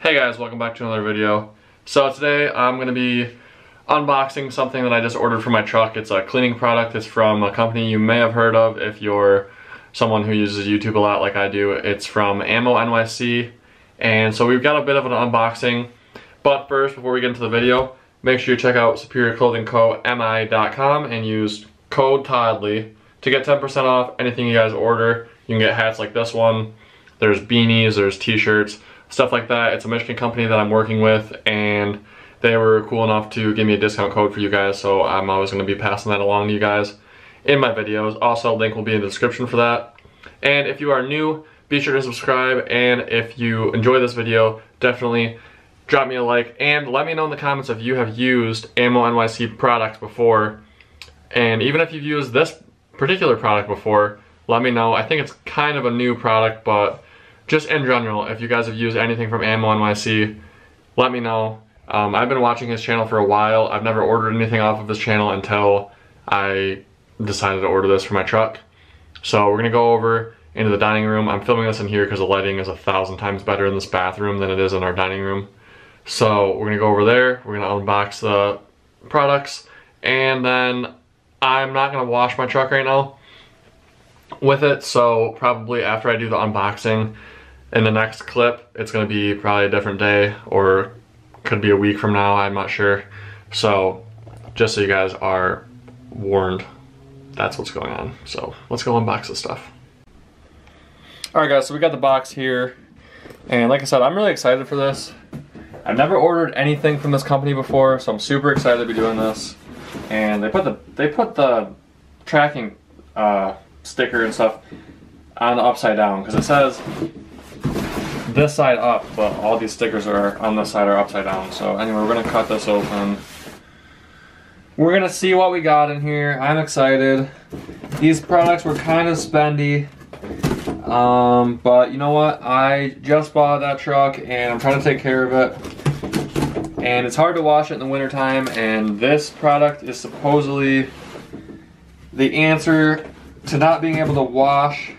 Hey guys, welcome back to another video. So today I'm going to be unboxing something that I just ordered for my truck. It's a cleaning product. It's from a company you may have heard of if you're someone who uses YouTube a lot like I do. It's from Ammo NYC. And so we've got a bit of an unboxing. But first, before we get into the video, make sure you check out SuperiorClothingCo.mi.com and use code TODDLEY to get 10% off anything you guys order. You can get hats like this one. There's beanies, there's t-shirts stuff like that. It's a Michigan company that I'm working with and they were cool enough to give me a discount code for you guys so I'm always going to be passing that along to you guys in my videos. Also, link will be in the description for that. And if you are new, be sure to subscribe and if you enjoy this video, definitely drop me a like and let me know in the comments if you have used Ammo NYC products before and even if you've used this particular product before, let me know. I think it's kind of a new product, but just in general, if you guys have used anything from Ammo NYC, let me know. Um, I've been watching his channel for a while. I've never ordered anything off of his channel until I decided to order this for my truck. So we're gonna go over into the dining room. I'm filming this in here because the lighting is a thousand times better in this bathroom than it is in our dining room. So we're gonna go over there, we're gonna unbox the products, and then I'm not gonna wash my truck right now with it, so probably after I do the unboxing, in the next clip, it's gonna be probably a different day or could be a week from now, I'm not sure. So just so you guys are warned, that's what's going on. So let's go unbox this stuff. All right guys, so we got the box here. And like I said, I'm really excited for this. I've never ordered anything from this company before, so I'm super excited to be doing this. And they put the they put the tracking uh, sticker and stuff on the upside down because it says this side up, but all these stickers are on this side are upside down. So anyway, we're gonna cut this open. We're gonna see what we got in here. I'm excited. These products were kind of spendy. Um, but you know what? I just bought that truck and I'm trying to take care of it. And it's hard to wash it in the wintertime and this product is supposedly the answer to not being able to wash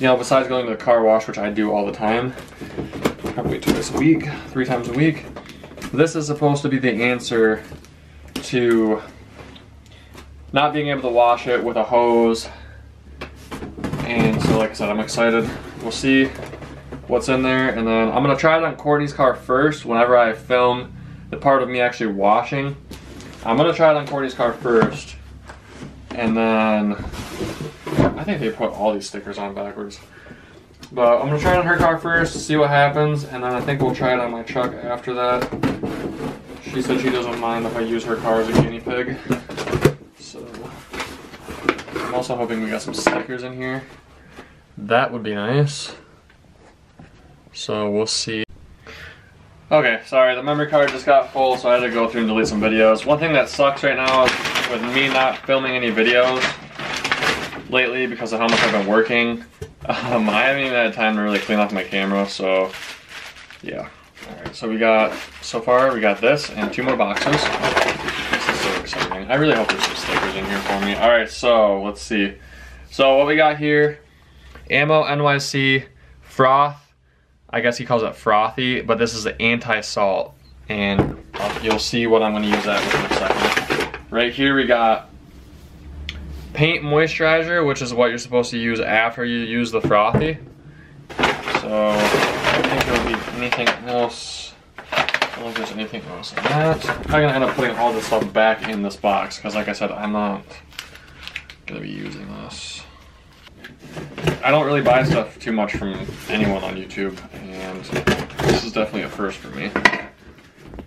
you know, besides going to the car wash, which I do all the time, probably twice a week, three times a week, this is supposed to be the answer to not being able to wash it with a hose. And so, like I said, I'm excited. We'll see what's in there, and then I'm gonna try it on Courtney's car first whenever I film the part of me actually washing. I'm gonna try it on Courtney's car first, and then think they put all these stickers on backwards. But I'm gonna try it on her car first, see what happens, and then I think we'll try it on my truck after that. She said she doesn't mind if I use her car as a guinea pig. So I'm also hoping we got some stickers in here. That would be nice. So we'll see. Okay, sorry, the memory card just got full, so I had to go through and delete some videos. One thing that sucks right now is with me not filming any videos, lately because of how much I've been working. Um, I haven't even had time to really clean off my camera, so yeah. Alright, so we got, so far we got this and two more boxes. This is so exciting. I really hope there's some stickers in here for me. Alright, so let's see. So what we got here, Ammo NYC Froth. I guess he calls it frothy, but this is the anti-salt. And you'll see what I'm gonna use that with in a second. Right here we got paint moisturizer, which is what you're supposed to use after you use the frothy. So I don't think there'll be anything else. I don't think there's anything else in that. I'm gonna end up putting all this stuff back in this box because like I said, I'm not gonna be using this. I don't really buy stuff too much from anyone on YouTube and this is definitely a first for me.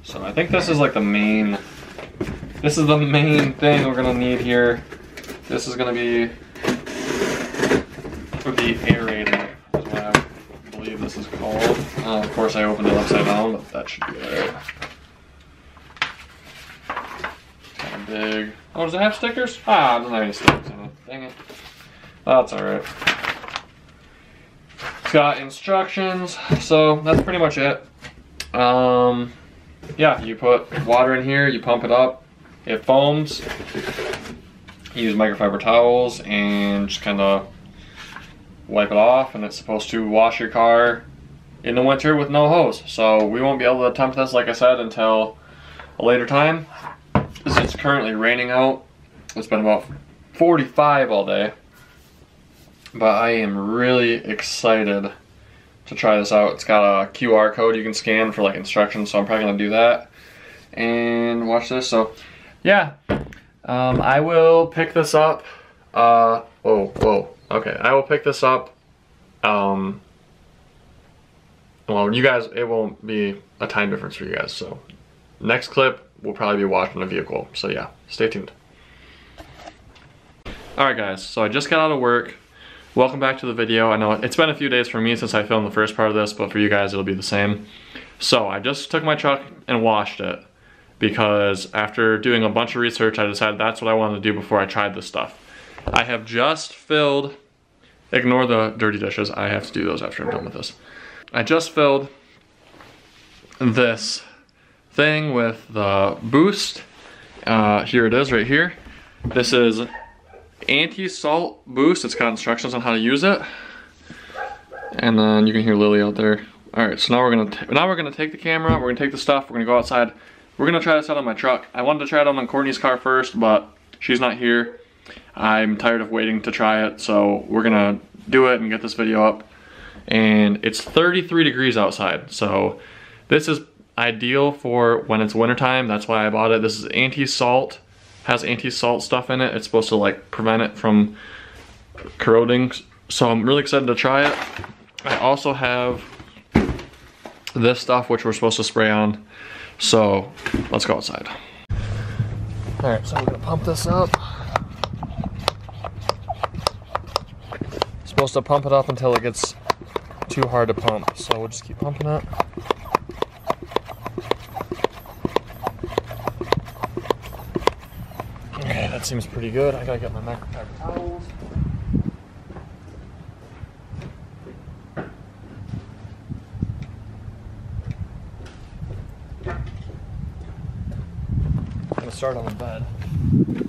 So I think this is like the main, this is the main thing we're gonna need here. This is going to be for the aerator, is what I believe this is called. Uh, of course, I opened it upside down, but that should be alright. Kind of big. Oh, does it have stickers? Ah, it doesn't have any stickers in it. Dang it. That's alright. It's got instructions, so that's pretty much it. Um, yeah, you put water in here, you pump it up, it foams, use microfiber towels and just kind of wipe it off and it's supposed to wash your car in the winter with no hose. So we won't be able to attempt this, like I said, until a later time. It's currently raining out. It's been about 45 all day. But I am really excited to try this out. It's got a QR code you can scan for like instructions, so I'm probably gonna do that. And watch this, so yeah. Um, I will pick this up. Uh, whoa, whoa. Okay, I will pick this up. Um, well, you guys, it won't be a time difference for you guys, so next clip, we'll probably be watching a vehicle. So yeah, stay tuned. Alright guys, so I just got out of work. Welcome back to the video. I know it's been a few days for me since I filmed the first part of this, but for you guys it'll be the same. So I just took my truck and washed it because after doing a bunch of research I decided that's what I wanted to do before I tried this stuff. I have just filled, ignore the dirty dishes, I have to do those after I'm done with this. I just filled this thing with the boost. Uh, here it is right here. This is anti-salt boost. It's got instructions on how to use it. And then you can hear Lily out there. All right, so now we're gonna now we're gonna take the camera. We're gonna take the stuff. We're gonna go outside. We're gonna try this out on my truck. I wanted to try it on Courtney's car first, but she's not here. I'm tired of waiting to try it, so we're gonna do it and get this video up. And it's 33 degrees outside, so this is ideal for when it's wintertime. That's why I bought it. This is anti-salt has anti-salt stuff in it. It's supposed to like prevent it from corroding. So I'm really excited to try it. I also have this stuff which we're supposed to spray on. So let's go outside. All right, so we're gonna pump this up. Supposed to pump it up until it gets too hard to pump. So we'll just keep pumping it. that seems pretty good. I gotta get my microfiber towels. Start on the bed.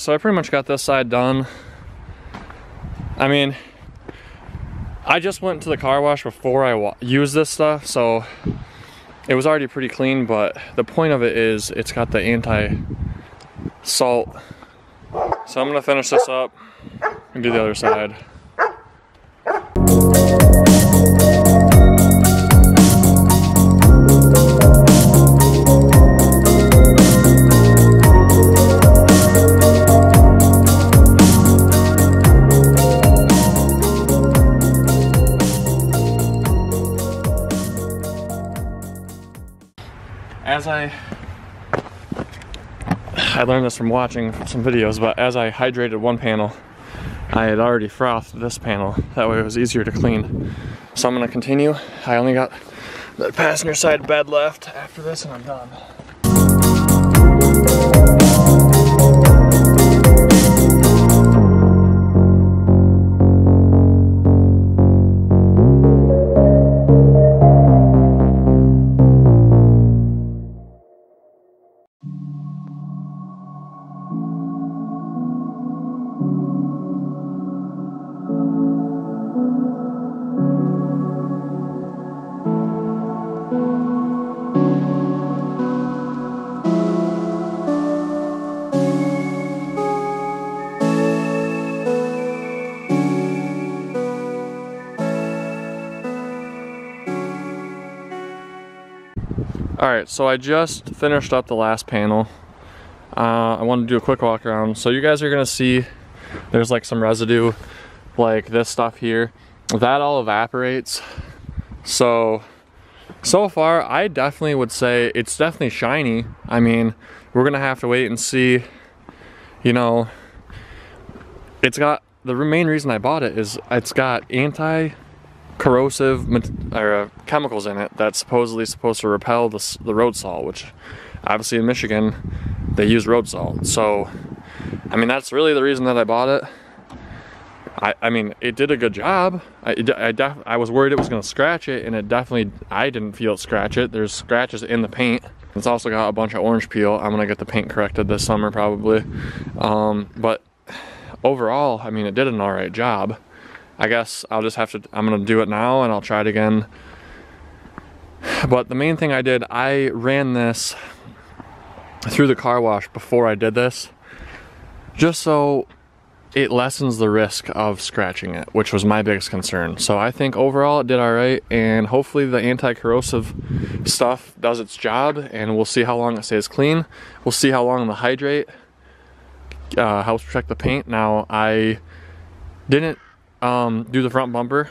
So I pretty much got this side done. I mean, I just went to the car wash before I used this stuff, so it was already pretty clean, but the point of it is it's got the anti-salt. So I'm gonna finish this up and do the other side. As I I learned this from watching some videos, but as I hydrated one panel, I had already frothed this panel. That way it was easier to clean. So I'm gonna continue. I only got the passenger side bed left after this and I'm done. All right, so I just finished up the last panel. Uh, I want to do a quick walk around. So you guys are gonna see there's like some residue, like this stuff here. That all evaporates. So, so far, I definitely would say it's definitely shiny. I mean, we're gonna have to wait and see, you know, it's got, the main reason I bought it is it's got anti corrosive or, uh, chemicals in it that's supposedly supposed to repel the, the road salt, which obviously in Michigan they use road salt. So, I mean, that's really the reason that I bought it. I, I mean, it did a good job. I, I, def, I was worried it was gonna scratch it and it definitely, I didn't feel it scratch it. There's scratches in the paint. It's also got a bunch of orange peel. I'm gonna get the paint corrected this summer probably. Um, but overall, I mean, it did an all right job. I guess I'll just have to, I'm gonna do it now and I'll try it again. But the main thing I did, I ran this through the car wash before I did this, just so it lessens the risk of scratching it, which was my biggest concern. So I think overall it did all right, and hopefully the anti-corrosive stuff does its job, and we'll see how long it stays clean. We'll see how long the hydrate uh, helps protect the paint. Now I didn't um, do the front bumper.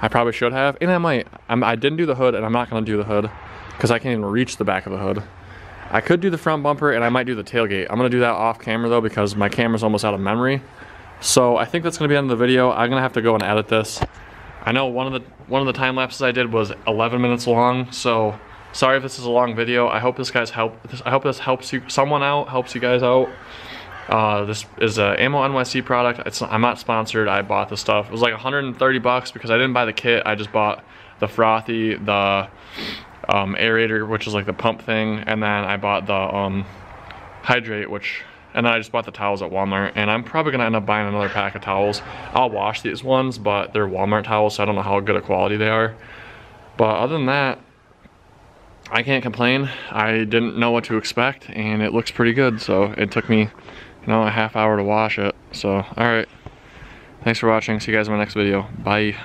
I probably should have, and I might. I'm, I did not do the hood, and I'm not gonna do the hood because I can't even reach the back of the hood. I could do the front bumper, and I might do the tailgate. I'm gonna do that off camera though because my camera's almost out of memory. So I think that's gonna be the end of the video. I'm gonna have to go and edit this. I know one of the one of the time lapses I did was 11 minutes long, so sorry if this is a long video. I hope this guys help. I hope this helps you someone out, helps you guys out. Uh, this is a Ammo NYC product. It's, I'm not sponsored. I bought the stuff. It was like 130 bucks because I didn't buy the kit. I just bought the frothy, the um, aerator, which is like the pump thing, and then I bought the um, hydrate, which, and then I just bought the towels at Walmart. And I'm probably gonna end up buying another pack of towels. I'll wash these ones, but they're Walmart towels, so I don't know how good a quality they are. But other than that, I can't complain. I didn't know what to expect, and it looks pretty good. So it took me you know, a half hour to wash it. So, alright. Thanks for watching. See you guys in my next video. Bye.